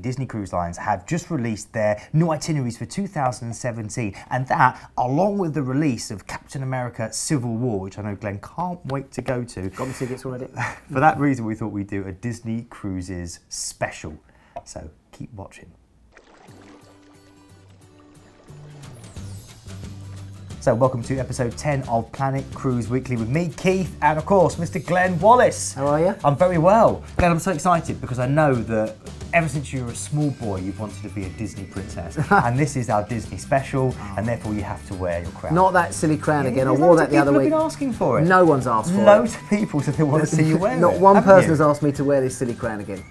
Disney Cruise Lines have just released their new itineraries for 2017, and that, along with the release of Captain America Civil War, which I know Glenn can't wait to go to. Got my tickets already? For that reason, we thought we'd do a Disney Cruises special. So keep watching. So, welcome to episode 10 of Planet Cruise Weekly with me, Keith, and of course, Mr. Glenn Wallace. How are you? I'm very well. Glenn, I'm so excited because I know that ever since you were a small boy, you've wanted to be a Disney princess. and this is our Disney special, and therefore you have to wear your crown. Not that silly crown again. I wore that the other week. people have been asking for it. No one's asked for it. Loads of people said they want to see you wear Not it. Not one person you? has asked me to wear this silly crown again,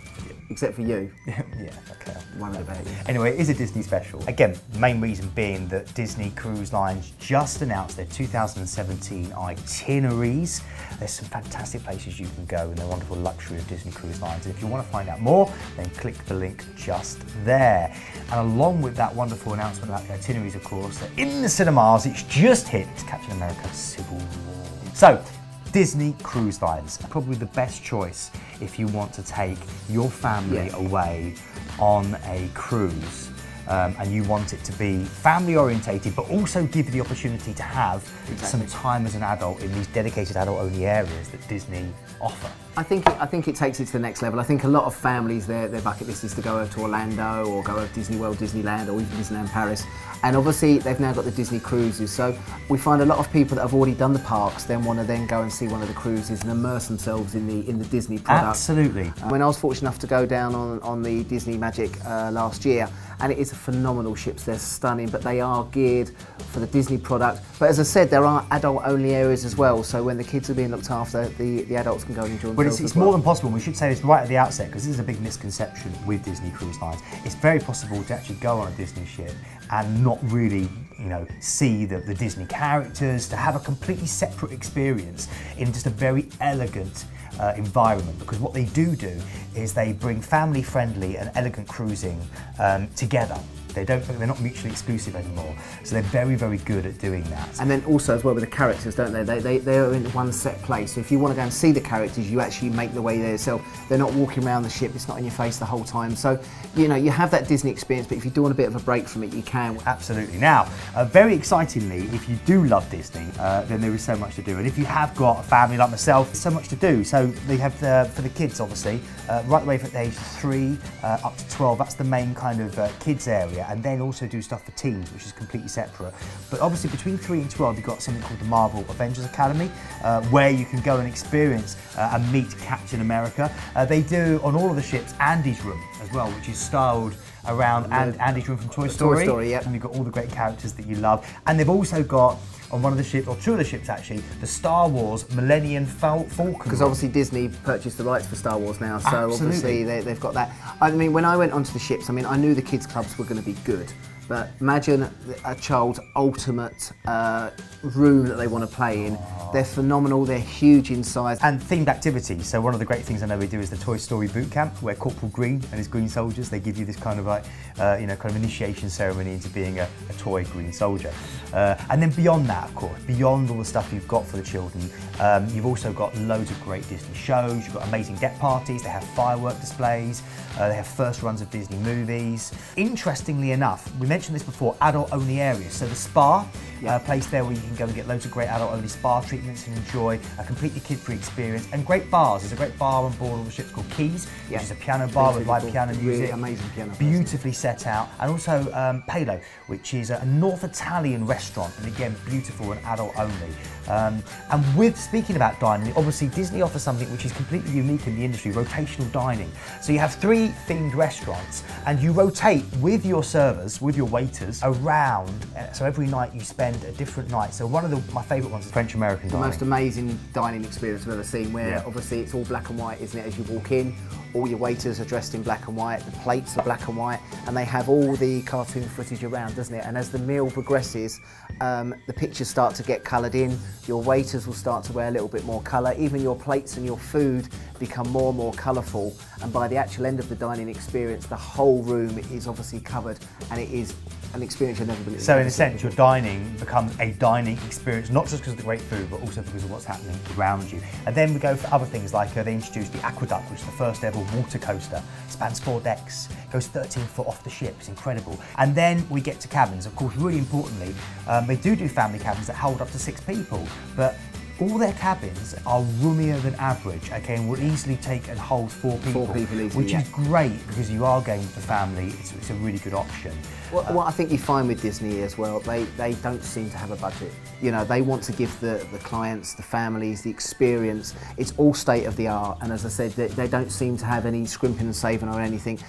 except for you. yeah, okay. Worried about you. Anyway, it is a Disney special. Again, main reason being that Disney Cruise Lines just announced their 2017 itineraries. There's some fantastic places you can go in the wonderful luxury of Disney Cruise Lines. And if you want to find out more, then click the link just there. And along with that wonderful announcement about the itineraries, of course, in the cinemas, it's just hit, Captain America Civil War. So, Disney Cruise Lines, probably the best choice if you want to take your family Yeah. away on a cruise um, and you want it to be family orientated but also give you the opportunity to have some time as an adult in these dedicated adult only areas that Disney offer. I think it, I think it takes it to the next level. I think a lot of families their their bucket list is to go over to Orlando or go over to Disney World, Disneyland, or even Disneyland Paris. And obviously they've now got the Disney cruises. So we find a lot of people that have already done the parks then want to then go and see one of the cruises and immerse themselves in the in the Disney product. Absolutely. When I was fortunate enough to go down on, on the Disney Magic uh, last year, and it is a phenomenal ships. They're stunning, but they are geared for the Disney product. But as I said, there are adult-only areas as well. So when the kids are being looked after, the, the adults can go and enjoy. It's, it's well. more than possible. We should say this right at the outset because this is a big misconception with Disney Cruise Lines. It's very possible to actually go on a Disney ship and not really, you know, see the, the Disney characters, to have a completely separate experience in just a very elegant uh, environment. Because what they do do is they bring family-friendly and elegant cruising um, together. They don't. They're not mutually exclusive anymore. So they're very, very good at doing that. And then also as well with the characters, don't they? They, they? they're in one set place. So if you want to go and see the characters, you actually make the way there yourself. They're not walking around the ship, it's not in your face the whole time. So, you know, you have that Disney experience, but if you do want a bit of a break from it, you can. Absolutely. Now, uh, very excitingly, if you do love Disney, uh, then there is so much to do. And if you have got a family like myself, so much to do. So they have the, for the kids, obviously, uh, right the way from age three uh, up to 12. That's the main kind of uh, kids area. And then also do stuff for teens, which is completely separate. But obviously, between three and 12, you've got something called the Marvel Avengers Academy, uh, where you can go and experience uh, and meet Captain America. Uh, they do on all of the ships Andy's room as well, which is styled around and Andy's room from Toy Story. Story, yep. And you've got all the great characters that you love. And they've also got on one of the ships, or two of the ships actually, the Star Wars Millennium Fal- Falcon. Because obviously Disney purchased the rights for Star Wars now, so Absolutely. obviously they, they've got that. I mean, when I went onto the ships, I mean, I knew the kids' clubs were going to be good, but imagine a child's ultimate uh, room that they want to play in. They're phenomenal. They're huge in size. and themed activities. So one of the great things I know we do is the Toy Story boot camp, where Corporal Green and his Green Soldiers they give you this kind of like uh, you know kind of initiation ceremony into being a, a toy Green Soldier. Uh, and then beyond that, of course, beyond all the stuff you've got for the children, um, you've also got loads of great Disney shows. You've got amazing deck parties. They have firework displays. Uh, they have first runs of Disney movies. Interestingly enough, we mentioned this before, adult-only areas. So the spa, Yeah. uh, place there where you can go and get loads of great adult-only spa treatments and enjoy a completely kid-free experience. And great bars. There's a great bar on board all the ships called Keys, Yeah. which is a piano bar with live piano music. Really amazing piano Beautifully set out. And also um, Palo, which is a North Italian restaurant, and again, beautiful and adult-only. Um, and with speaking about dining, obviously Disney offers something which is completely unique in the industry: rotational dining. So you have three themed restaurants, and you rotate with your servers, with your waiters around. Uh, So every night you spend a different night. So one of the, my favourite ones is French American the most amazing dining experience I've ever seen where Yeah. obviously it's all black and white, isn't it? As you walk in, all your waiters are dressed in black and white, the plates are black and white, and they have all the cartoon footage around, doesn't it? And as the meal progresses, um, the pictures start to get coloured in, your waiters will start to wear a little bit more colour, even your plates and your food become more and more colourful. And by the actual end of the dining experience, the whole room is obviously covered, and it is an experience you've never been So in a sense, your dining becomes a dining experience, not just because of the great food, but also because of what's happening around you. And then we go for other things like uh, they introduced the AquaDuck, which is the first ever water coaster, spans four decks, goes 13 foot off the ship. It's incredible. And then we get to cabins. Of course, really importantly, um, they do do family cabins that hold up to six people, but all their cabins are roomier than average, okay, and will easily take and hold four people, Four people easily, which yeah. is great because you are going for family. It's, it's a really good option. What, uh, what I think you find with Disney as well, they, they don't seem to have a budget. You know, they want to give the, the clients, the families, the experience. It's all state of the art, and as I said, they, they don't seem to have any scrimping and saving or anything.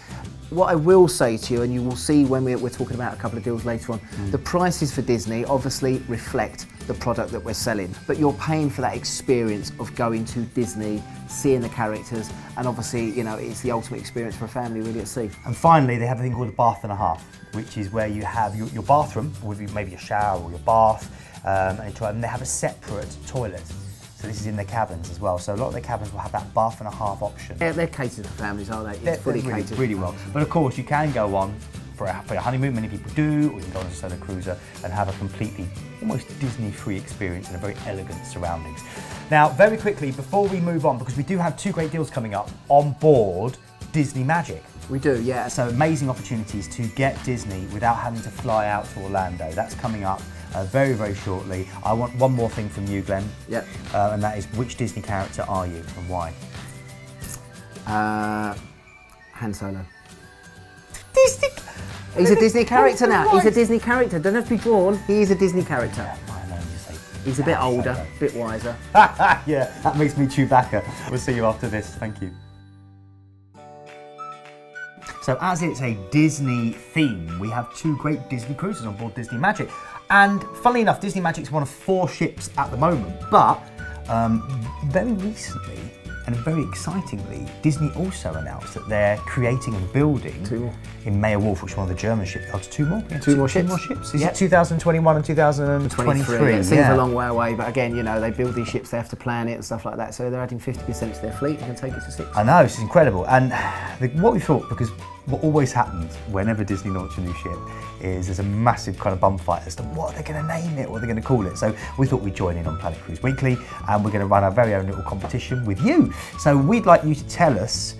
What I will say to you, and you will see when we're, we're talking about a couple of deals later on, the prices for Disney obviously reflect the product that we're selling, but you're paying for that experience of going to Disney, seeing the characters, and obviously, you know, it's the ultimate experience for a family really at sea. And finally, they have a thing called a bath and a half, which is where you have your, your bathroom with maybe a shower or your bath, um, and, and they have a separate toilet. So this is in the cabins as well. So a lot of the cabins will have that bath and a half option. They're, they're catered for families, aren't they? It's They're- fully they're really, catered. really well. But of course, you can go on for a, for a honeymoon. Many people do, or you can go on a solo cruiser and have a completely, almost Disney-free experience in a very elegant surroundings. Now, very quickly before we move on, because we do have two great deals coming up on board Disney Magic. We do, yeah. So amazing opportunities to get Disney without having to fly out to Orlando. That's coming up uh, very, very shortly. I want one more thing from you, Glenn. Yep. Uh, and that is which Disney character are you and why? Uh, Han Solo. Disney. He's a Disney character now. He's a Disney character. Doesn't have to be drawn. He is a Disney character. I know you say. He's a bit older, a bit wiser. yeah, that makes me Chewbacca. We'll see you after this. Thank you. So, as it's a Disney theme, we have two great Disney cruises on board Disney Magic. And funnily enough, Disney Magic's one of four ships at the moment. But um, very recently, and very excitingly, Disney also announced that they're creating and building Two more. in Meyer Werft, which is one of the German shipyards. Two more? Yeah, Two more Two ships. more ships. Is Yep. it 2021 and 2023? It seems yeah. a long way away, but again, you know, they build these ships, they have to plan it and stuff like that. So they're adding 50% to their fleet and can take it to six. I know, it's incredible. And the, what we thought, because what always happens whenever Disney launch a new ship is there's a massive kind of bum fight as to what they're going to name it, what they're going to call it. So we thought we'd join in on Planet Cruise Weekly and we're going to run our very own little competition with you. So we'd like you to tell us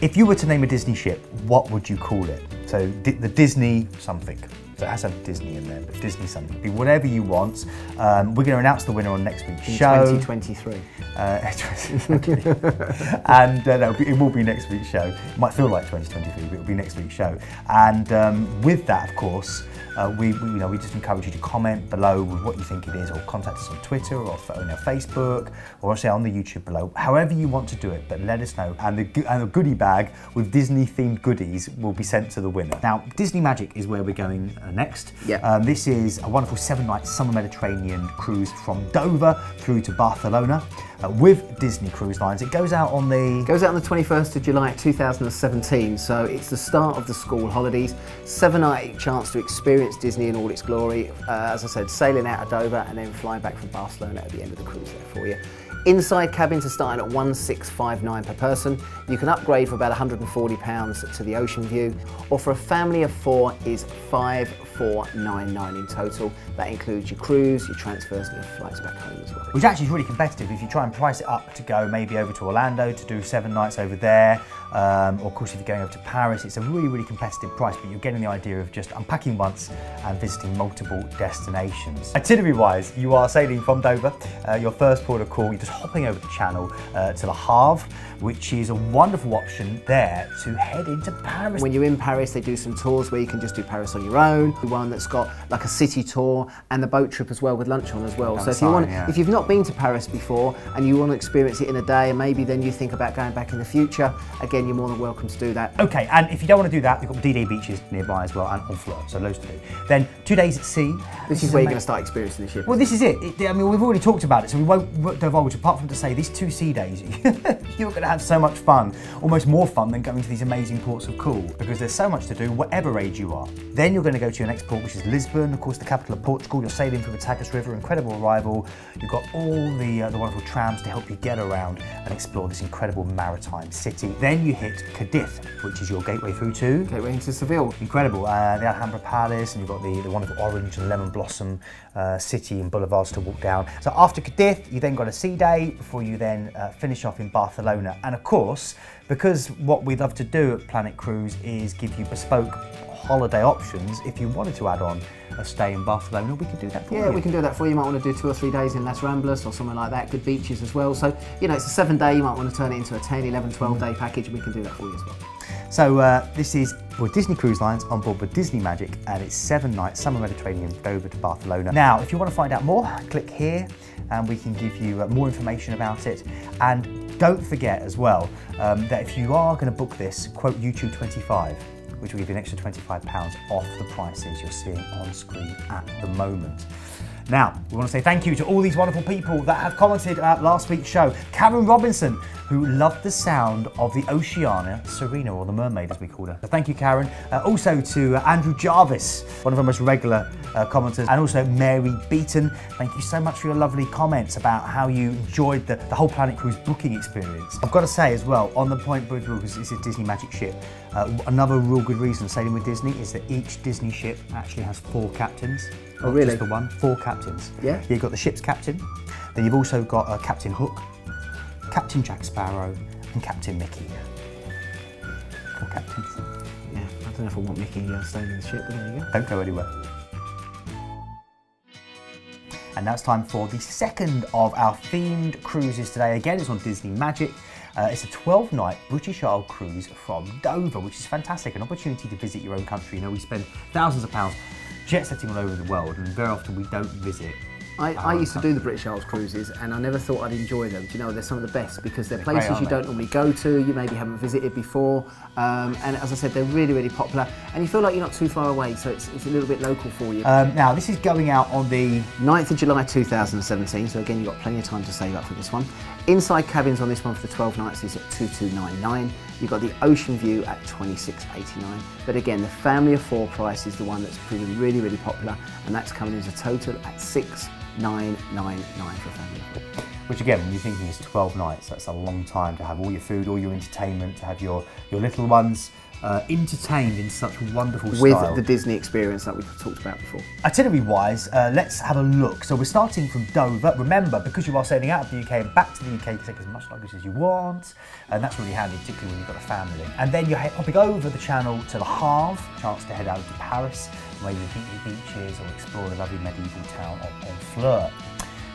if you were to name a Disney ship, what would you call it? So the Disney something. So it has to have Disney in there, but Disney something. Be whatever you want. Um, we're going to announce the winner on next week's In show. 2023. Uh, and uh, no, it will be next week's show. It might feel like 2023, but it'll be next week's show. And um, with that, of course, uh, we, we, you know, we just encourage you to comment below with what you think it is, or contact us on Twitter or on our Facebook, or say on the YouTube below. However you want to do it, but let us know. And the and a goodie bag with Disney-themed goodies will be sent to the winner. Now, Disney Magic is where we're going uh, next. Yeah. Um, this is a wonderful seven-night summer Mediterranean cruise from Dover through to Barcelona uh, with Disney Cruise Lines. It goes out on the Goes out on the 21st of July 2017, so it's the start of the school holidays. Seven night chance to experience Disney in all its glory. Uh, as I said, sailing out of Dover and then flying back from Barcelona at the end of the cruise there for you. Inside cabins are starting at 1659 per person. You can upgrade for about 140 pounds to the Ocean View, or for a family of four is 5499 in total. That includes your cruise, your transfers, and your flights back home as well. which actually is really competitive if you try and price it up to go maybe over to Orlando to do seven nights over there, um, or of course if you're going over to Paris, it's a really, really competitive price, but you're getting the idea of just unpacking once and visiting multiple destinations. Itinerary wise, you are sailing from Dover, uh, your first port of call, you're just hopping over the channel uh, to Le Havre, which is a wonderful option there to head into Paris. When you're in Paris, they do some tours where you can just do Paris on your own. One that's got like a city tour and the boat trip as well with lunch on as well. So if you want, yeah. if you've not been to Paris before and you want to experience it in a day, and maybe then you think about going back in the future, again, you're more than welcome to do that. Okay, and if you don't want to do that, we've got DD beaches nearby as well and Honfleur, so loads to do. Then two days at sea. This is where you're going to start experiencing the ship. Well, this is it. It- I mean, we've already talked about it, so we won't won't divulge. Apart from to say, these two sea days, you're going to have so much fun, almost more fun than going to these amazing ports of call, because there's so much to do, whatever age you are. Then you're going to go to your next port, which is Lisbon, of course, the capital of Portugal. You're sailing through the Tagus River, incredible arrival. You've got all the uh, the wonderful trams to help you get around and explore this incredible maritime city. Then you hit Cadiz, which is your gateway through to we're into Seville. incredible. Uh, the Alhambra Palace, and you've got the, the wonderful orange and lemon blossom uh, city and boulevards to walk down. So after Cadiz, you then got a sea day. before you then uh, finish off in Barcelona. And of course, because what we love to do at Planet Cruise is give you bespoke holiday options, if you wanted to add on a stay in Barcelona, we could do that for Yeah, you. Yeah, we can do that for you. You might want to do two or three days in Las Ramblas or somewhere like that. Good beaches as well. So, you know, it's a seven day. You might want to turn it into a 10, 11, 12 day package and we can do that for you as well. So uh, this is with Disney Cruise Lines on board with Disney Magic and it's seven nights, summer Mediterranean, Dover to Barcelona. Now, if you want to find out more, click here and we can give you uh, more information about it. And don't forget as well um, that if you are going to book this, quote YouTube 25, which will give you an extra £25 off the prices you're seeing on screen at the moment. Now, we want to say thank you to all these wonderful people that have commented at last week's show. Karen Robinson, who loved the sound of the Oceana Serena, or the mermaid as we called her. So thank you, Karen. Uh, also to uh, Andrew Jarvis, one of our most regular uh, commenters, and also Mary Beaton. Thank you so much for your lovely comments about how you enjoyed the, the whole Planet Cruise booking experience. I've got to say as well, on the Point because it's a Disney Magic ship, uh, another real good reason sailing with Disney is that each Disney ship actually has four captains. Oh, really? Just the one, four captains. Yeah. You've got the ship's captain, then you've also got uh, Captain Hook, Captain Jack Sparrow, and Captain Mickey. Four captains. Yeah, I don't know if I want Mickey uh, staying in the ship, but there you go. Don't go anywhere. And now it's time for the second of our themed cruises today. Again, it's on Disney Magic. Uh, it's a 12 night British Isle cruise from Dover, which is fantastic. An opportunity to visit your own country. You know, we spend thousands of pounds jet setting all over the world, and very often we don't visit. I, I used to do the British Isles cruises and I never thought I'd enjoy them. Do you know, they're some of the best because they're They're places aren't you they? don't normally go to, you maybe haven't visited before. Um, and as I said, they're really, really popular. And you feel like you're not too far away, so it's, it's a little bit local for you. Um, now, this is going out on the 9th of July 2017, so again, you've got plenty of time to save up for this one. Inside cabins on this one for the 12 nights is at 2299. You've got the ocean view at 2689. But again, the family of four price is the one that's proven really, really popular, and that's coming in as a total at 6999 for a family. Which again, when you're thinking is 12 nights, that's a long time to have all your food, all your entertainment, to have your, your little ones uh, entertained in such wonderful With style. the Disney experience that we've talked about before. Itinerary wise, uh, let's have a look. So we're starting from Dover. Remember, because you are sailing out of the UK and back to the UK, you can take as much luggage as you want, and that's really handy, particularly when you've got a family. And then you're hopping over the channel to the Havre, chance to head out to Paris, where you beat the beaches or explore the lovely medieval town of Honfleur.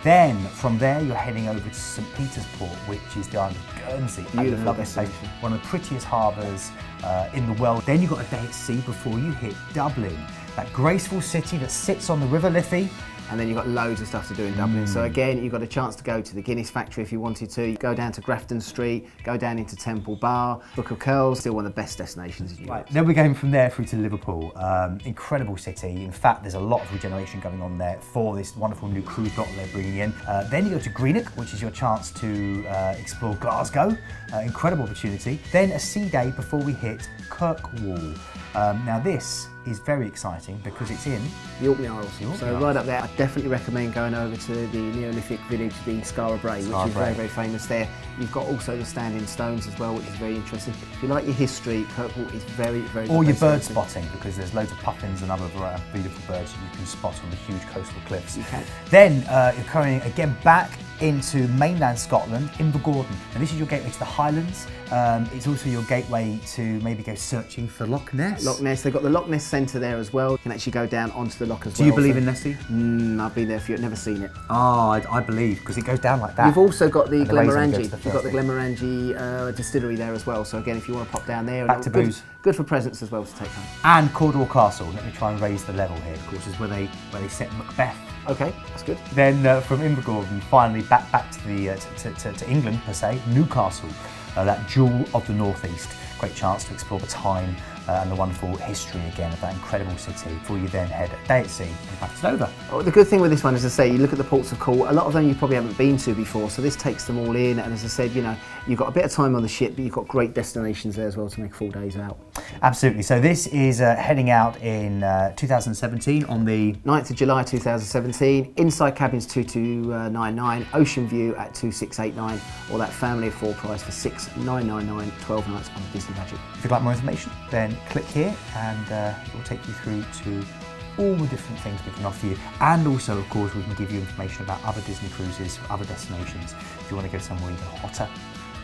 Then from there, you're heading over to St Peter's Port, which is the island of Guernsey. Beautiful love this place. destination. One of the prettiest harbours uh, in the world. Then you've got a day at sea before you hit Dublin, that graceful city that sits on the River Liffey. And then you've got loads of stuff to do in Dublin. Mm. So again, you've got a chance to go to the Guinness factory if you wanted to. you Go down to Grafton Street, go down into Temple Bar, Book of Kells, still one of the best destinations in Europe. Then we're going from there through to Liverpool. Um, incredible city. In fact, there's a lot of regeneration going on there for this wonderful new cruise dock they're bringing in. Uh, then you go to Greenock, which is your chance to uh, explore Glasgow. Uh, incredible opportunity. Then a sea day before we hit Kirkwall. Um, now this is very exciting because it's in The Orkney Isles. The Orkney so Isles. right up there, I definitely recommend going over to the Neolithic village, the Skara Brae, which is very, very famous there. You've got also the standing stones as well, which is very interesting. If you like your history, Kirkwall is very, very or your bird spotting because there's loads of puffins and other beautiful birds that you can spot on the huge coastal cliffs. You can. Then uh, you're coming again back into mainland Scotland, Invergordon, and this is your gateway to the Highlands. Um, it's also your gateway to maybe go searching for Loch Ness. Loch Ness, they've got the Loch Ness Centre there as well. You can actually go down onto the loch as Do well. Do you believe so- in Nessie? Mm, I've been there for you, never seen it. Oh, I, I believe because it goes down like that. You've also got the And the rays go Glenmorangie. You've got the Glenmorangie uh, distillery there as well. So again, if you want to pop down there, Back to good, booze. good for presents as well to take home. and Cawdor Castle. Let me try and raise the level here. Of course, is where they where they set Macbeth. Okay, that's good. Then uh, from Invergordon, finally back back to the uh, to, to, to England per se, Newcastle, uh, that jewel of the northeast. Great chance to explore the time uh, and the wonderful history again of that incredible city. Before you then head at sea and back to Dover. Oh, the good thing with this one, as I say, you look at the ports of call. A lot of them you probably haven't been to before, so this takes them all in. And as I said, you know, you've got a bit of time on the ship, but you've got great destinations there as well to make full days out. Absolutely. So this is uh, heading out in uh, 2017 on the 9th of July 2017, inside cabins 2299, ocean view at 2689, or that family of four price for 6999, 12 nights on the Disney Magic. If you'd like more information, then click here and uh, it will take you through to all the different things we can offer you. And also, of course, we can give you information about other Disney cruises, other destinations, if you want to go somewhere even hotter.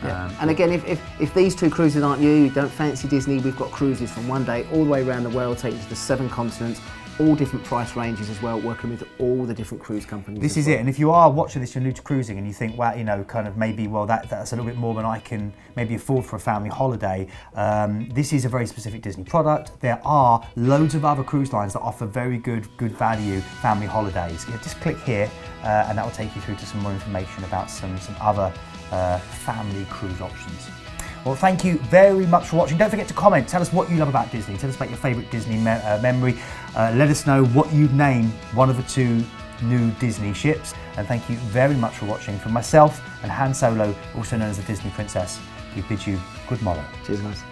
Yeah. Um, and again, if, if, if these two cruises aren't you, you don't fancy Disney, we've got cruises from one day all the way around the world, taking you to the seven continents, all different price ranges as well, working with all the different cruise companies. This is well. it. And if you are watching this, you're new to cruising, and you think, well, you know, kind of maybe, well, that, that's a little bit more than I can maybe afford for a family holiday. Um, this is a very specific Disney product. There are loads of other cruise lines that offer very good, good value family holidays. You just click here, uh, and that will take you through to some more information about some some other uh, family cruise options. Well, thank you very much for watching. Don't forget to comment. Tell us what you love about Disney. Tell us about your favourite Disney me- uh, memory. Uh, let us know what you'd name one of the two new Disney ships. And thank you very much for watching. From myself and Han Solo, also known as the Disney Princess, we bid you good morrow. Cheers, guys.